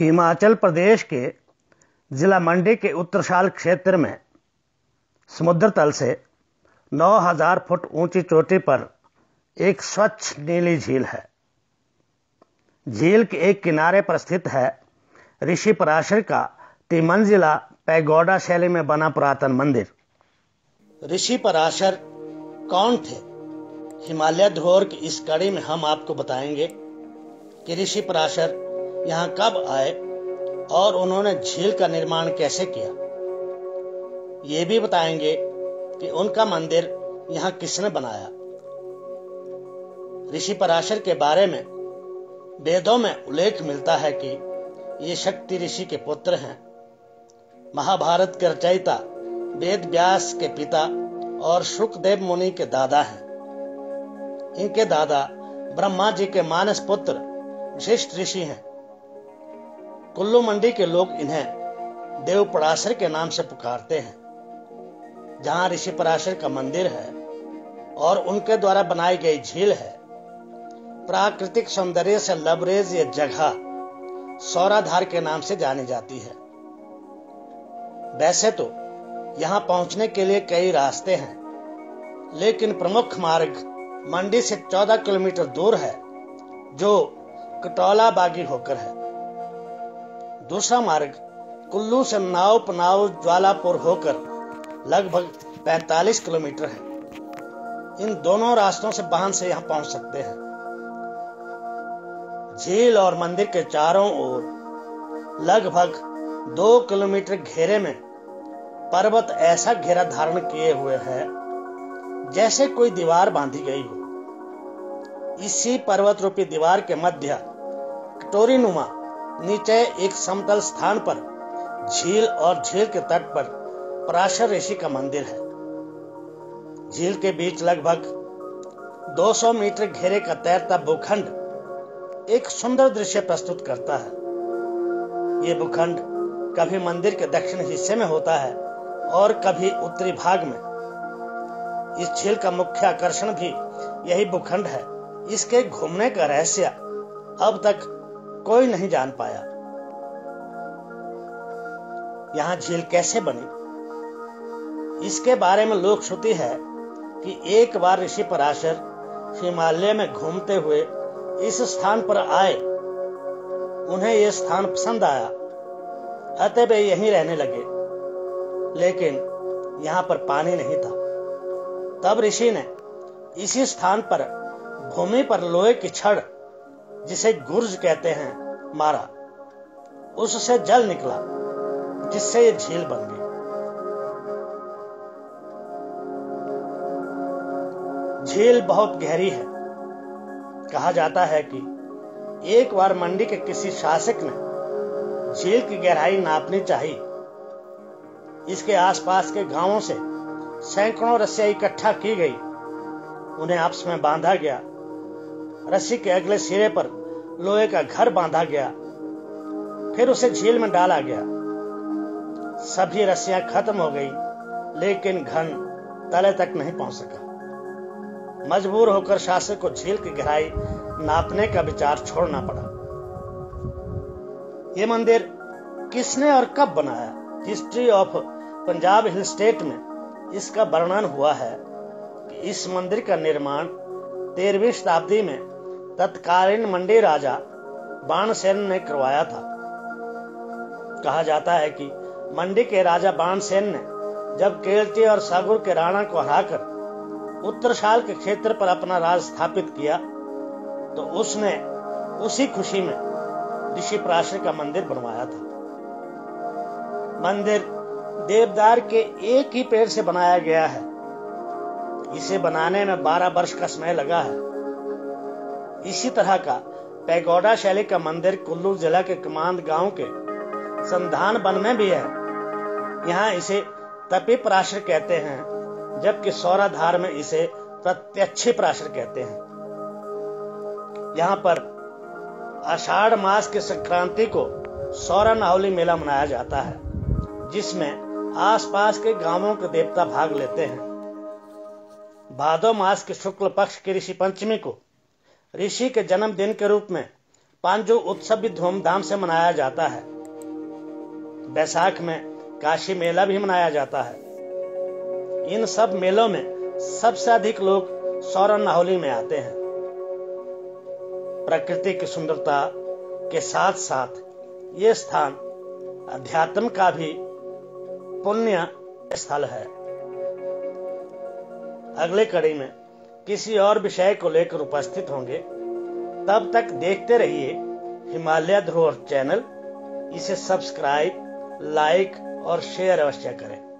हिमाचल प्रदेश के जिला मंडी के उत्तरशाल क्षेत्र में समुद्र तल से 9000 फुट ऊँची चोटी पर एक स्वच्छ नीली झील है। झील के एक किनारे पर स्थित है ऋषि पराशर का तिमंजिला पैगोडा शैली में बना पुरातन मंदिर। ऋषि पराशर, कौन थे? हिमालय ध्रोर की इस कड़ी में हम आपको बताएँगे कि ऋषि पराशर यहाँ कब आए और उन्होंने झील का निर्माण कैसे किया? ये भी बताएँगे कि उनका मंदिर यहाँ किसने बनाया। ऋषि पराशर के बारे में वेदों में उल्लेख मिलता है कि ये शक्ति ऋषि के पुत्र हैं। महाभारत के रचयिता वेद व्यास के पिता और सुखदेव मुनि के दादा हैं। इनके दादा ब्रह्मा जी के मानस पुत्र विशिष्ट ऋषि हैं। कुल्लू मंडी के लोग इन्हें देव पराशर के नाम से पुकारते हैं। जहाँ ऋषि पराशर का मंदिर है और उनके द्वारा बनाई गई झील है, प्राकृतिक सौंदर्य से लबरेज ये जगह सौराधार के नाम से जानी जाती है। वैसे तो यहाँ पहुँचने के लिए कई रास्ते हैं, लेकिन प्रमुख मार्ग मंडी से 14 किलोमीटर दूर है, जो कटौला बागी होकर है। दूसरा मार्ग कुल्लू से नाव पनाव ज्वालापुर होकर लगभग 45 किलोमीटर है। इन दोनों रास्तों से वाहन से यहाँ पहुँच सकते हैं। झील और मंदिर के चारों ओर लगभग दो किलोमीटर घेरे में पर्वत ऐसा घेरा धारण किए हुए है, जैसे कोई दीवार बांधी गई हो। इसी पर्वत रूपी दीवार के मध्य कटोरी नुमा नीचे एक समतल स्थान पर, झील और झील के तट पर पराशर ऋषि का मंदिर है। झील के बीच लगभग 200 मीटर घेरे का तैरता भूखंड एक सुंदर दृश्य प्रस्तुत करता है। ये भूखंड कभी मंदिर के दक्षिण हिस्से में होता है और कभी उत्तरी भाग में। इस झील का मुख्य आकर्षण भी यही भूखंड है। इसके घूमने का रहस्य अब तक कोई नहीं जान पाया। यहाँ झील कैसे बनी? इसके बारे में लोक श्रुति है कि एक बार ऋषि पराशर हिमालय में घूमते हुए इस स्थान पर आए। उन्हें यह स्थान पसंद आया। अतः वे यहीं रहने लगे। लेकिन यहाँ पर पानी नहीं था। तब ऋषि ने इसी स्थान पर भूमि पर लोहे की छड़ जिसे गुर्ज कहते हैं, मारा। उससे जल निकला, जिससे ये झील बन गई। झील बहुत गहरी है। कहा जाता है कि एक बार मंडी के किसी शासक ने झील की गहराई नापनी चाहिए। इसके आसपास के गाँवों से सैकड़ों रस्सियाँ इकट्ठा की गई। उन्हें आपस में बांधा गया। रस्सी के अगले सिरे पर लोहे का घर बांधा गया। फिर उसे झील में डाला गया। सभी रस्सियाँ खत्म हो गई, लेकिन घन तले तक नहीं पहुँच सका। मजबूर होकर शासक को झील की गहराई नापने का विचार छोड़ना पड़ा। ये मंदिर किसने और कब बनाया? History of Punjab hill state में इसका वर्णन हुआ है कि इस मंदिर का निर्माण तेरहवीं शताब्दी में तत्कालीन मंडी राजा बाणसेन ने करवाया था। कहा जाता है कि मंडी के राजा बाणसेन ने जब केलटी और सागुर के राणा को हराकर उत्तरशाल के क्षेत्र पर अपना राज स्थापित किया तो उसने उसी खुशी में ऋषि प्राशर का मंदिर बनवाया था। मंदिर देवदार के एक ही पेड़ से बनाया गया है। इसे बनाने में 12 वर्ष का समय लगा है। इसी तरह का पैगोडा शैली का मंदिर कुल्लू जिला के कमांड गाँव के संधान वन में भी है। यहाँ इसे तपी प्राशर कहते हैं, जबकि सौराधार में इसे प्रत्यक्ष प्राशर कहते हैं। यहाँ पर आषाढ़ मास के संक्रांति को सौरा नावली मेला मनाया जाता है, जिसमें आसपास के गाँवों के देवता भाग लेते हैं। भादो मास के शुक्ल पक्ष की ऋषि पंचमी को ऋषि के जन्मदिन के रूप में पांजो उत्सव भी धूमधाम से मनाया जाता है। बैसाख में काशी मेला भी मनाया जाता है। इन सब मेलों में सबसे अधिक लोग सौर नाहौली में आते हैं। प्रकृति की सुंदरता के साथ साथ ये स्थान अध्यात्म का भी पुण्य स्थल है। अगले कड़ी में किसी और विषय को लेकर उपस्थित होंगे, तब तक देखते रहिए हिमालय ध्रुव चैनल। इसे सब्सक्राइब, लाइक और शेयर अवश्य करें।